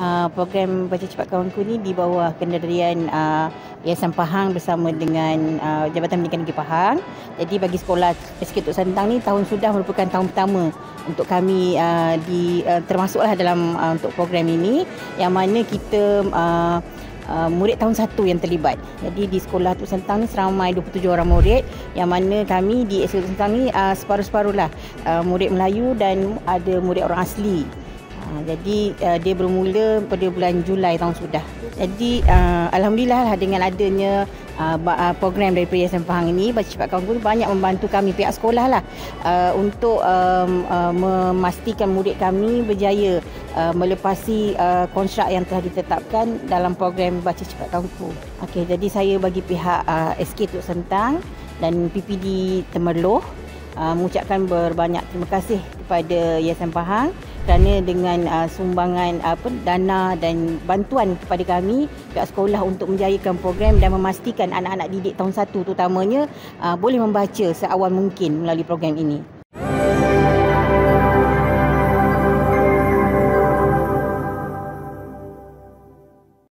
uh, program Baca Cepat Kawanku ni di bawah kendalian uh, Yayasan Pahang bersama dengan uh, Jabatan Pendidikan Negeri Pahang. Jadi bagi sekolah SK Tok Santang ni tahun sudah merupakan tahun pertama untuk kami uh, di uh, termasuklah dalam uh, untuk program ini yang mana kita uh, Uh, murid tahun satu yang terlibat. Jadi di sekolah Tuk Sentang ni seramai 27 orang murid yang mana kami di SK Tuk Sentang ni uh, separuh-separuh lah uh, murid Melayu dan ada murid orang asli. Uh, jadi uh, dia bermula pada bulan Julai tahun sudah. Jadi uh, alhamdulillah lah dengan adanya uh, program dari Yayasan Pahang ini Baca Cepat Kawan Guru banyak membantu kami pihak sekolah lah uh, untuk um, uh, memastikan murid kami berjaya uh, melepasi uh, kontrak yang telah ditetapkan dalam program Baca Cepat Kawan Guru. Okay, jadi saya bagi pihak uh, SK Tuk Sentang dan PPD Temerloh uh, mengucapkan berbanyak terima kasih kepada Yayasan Pahang kerana dengan uh, sumbangan apa dana dan bantuan kepada kami pihak sekolah untuk menjayakan program dan memastikan anak-anak didik tahun 1 terutamanya uh, boleh membaca seawal mungkin melalui program ini.